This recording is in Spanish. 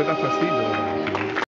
fue tan fácil.